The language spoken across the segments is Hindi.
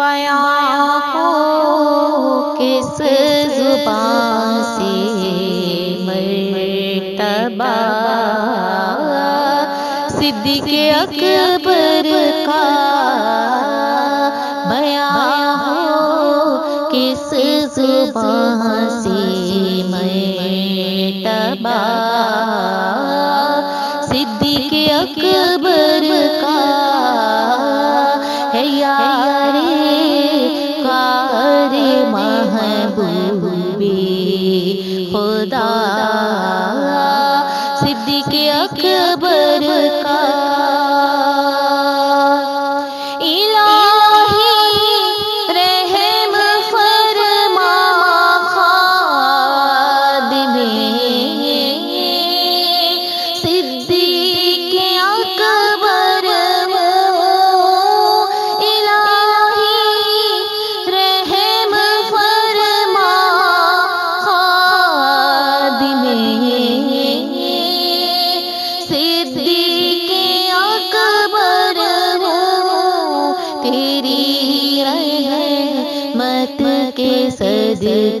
बया हो किस ज़ुबान से मरतबा? सिद्दीक अकबर का बया हो किस ज़ुबान से मरतबा? सिद्दीक अकबर का सिद्दीक अकबर का।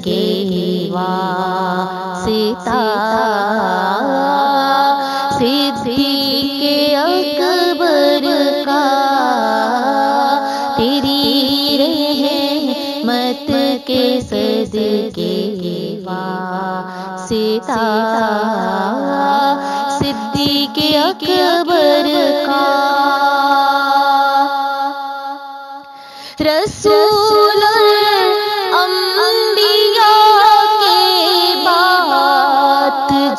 के सीता। वासिता के अकबर का। तेरी रहमत के सद के सीता। वासिता के अकबर का। रसूल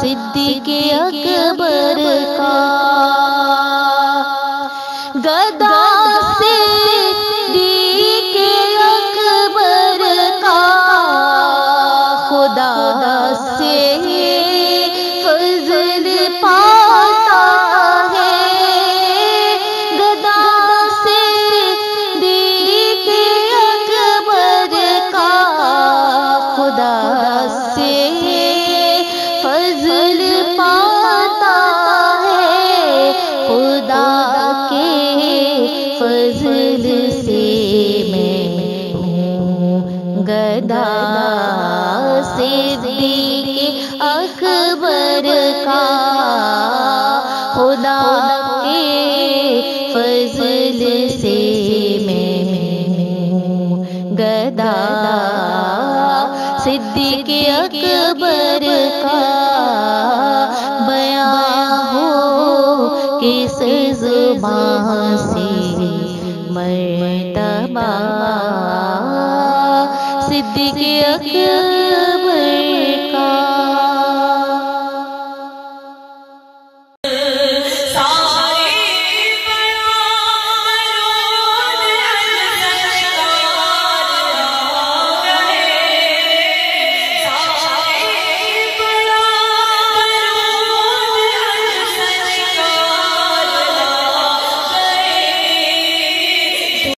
सिद्दीक अकबर का गदा सिद्दीक अकबर का। खुदा के फजल से मैं गदा सिद्दीक अकबर का। बयां हो किस ज़ुबान से मर्तबा दिखे अकबर